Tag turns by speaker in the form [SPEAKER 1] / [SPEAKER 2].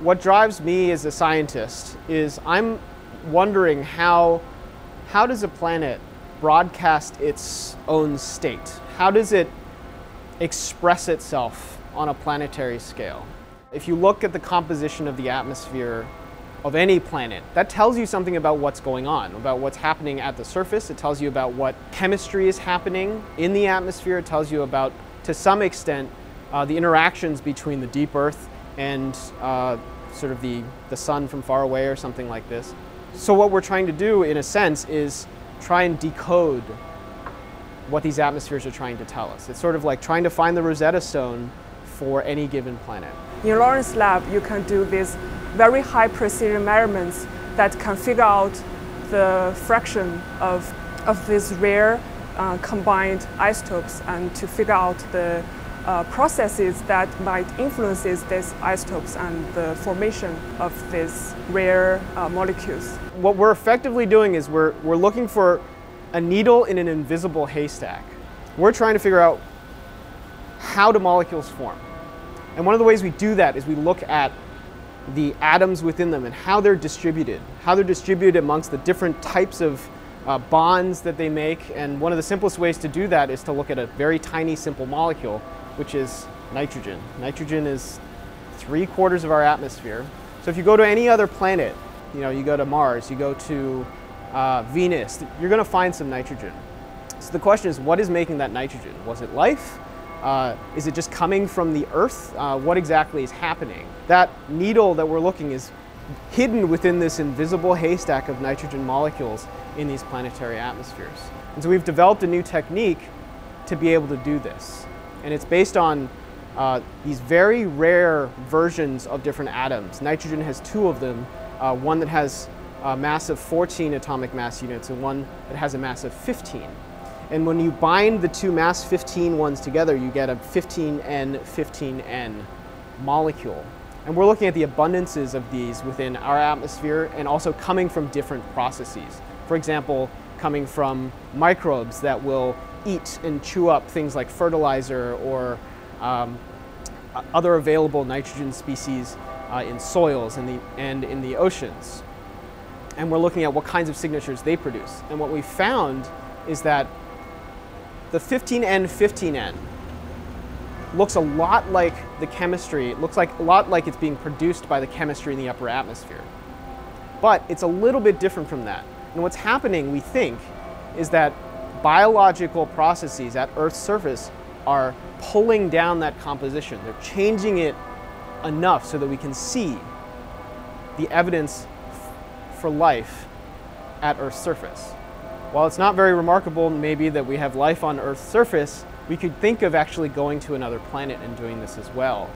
[SPEAKER 1] what drives me as a scientist is I'm wondering how, how does a planet broadcast its own state? How does it express itself on a planetary scale? If you look at the composition of the atmosphere of any planet, that tells you something about what's going on, about what's happening at the surface. It tells you about what chemistry is happening in the atmosphere. It tells you about, to some extent, uh, the interactions between the deep Earth and uh, sort of the, the sun from far away or something like this. So what we're trying to do, in a sense, is try and decode what these atmospheres are trying to tell us. It's sort of like trying to find the Rosetta Stone for any given planet.
[SPEAKER 2] In Laurence Lab, you can do these very high precision measurements that can figure out the fraction of, of these rare uh, combined isotopes and to figure out the uh, processes that might influence these isotopes and the formation of these rare uh, molecules.
[SPEAKER 1] What we're effectively doing is we're, we're looking for a needle in an invisible haystack. We're trying to figure out how do molecules form. And one of the ways we do that is we look at the atoms within them and how they're distributed, how they're distributed amongst the different types of uh, bonds that they make. And one of the simplest ways to do that is to look at a very tiny, simple molecule, which is nitrogen. Nitrogen is three quarters of our atmosphere. So if you go to any other planet, you know, you go to Mars, you go to uh, Venus, you're going to find some nitrogen. So the question is, what is making that nitrogen? Was it life? Uh, is it just coming from the Earth? Uh, what exactly is happening? That needle that we're looking is hidden within this invisible haystack of nitrogen molecules in these planetary atmospheres. And so we've developed a new technique to be able to do this. And it's based on uh, these very rare versions of different atoms. Nitrogen has two of them, uh, one that has a mass of 14 atomic mass units and one that has a mass of 15. And when you bind the two mass 15 ones together, you get a 15N, 15N molecule. And we're looking at the abundances of these within our atmosphere and also coming from different processes. For example, coming from microbes that will eat and chew up things like fertilizer or um, other available nitrogen species uh, in soils and, the, and in the oceans. And we're looking at what kinds of signatures they produce. And what we found is that the 15N 15N looks a lot like the chemistry, it looks like a lot like it's being produced by the chemistry in the upper atmosphere. But it's a little bit different from that. And what's happening, we think, is that biological processes at Earth's surface are pulling down that composition. They're changing it enough so that we can see the evidence for life at Earth's surface. While it's not very remarkable maybe that we have life on Earth's surface, we could think of actually going to another planet and doing this as well.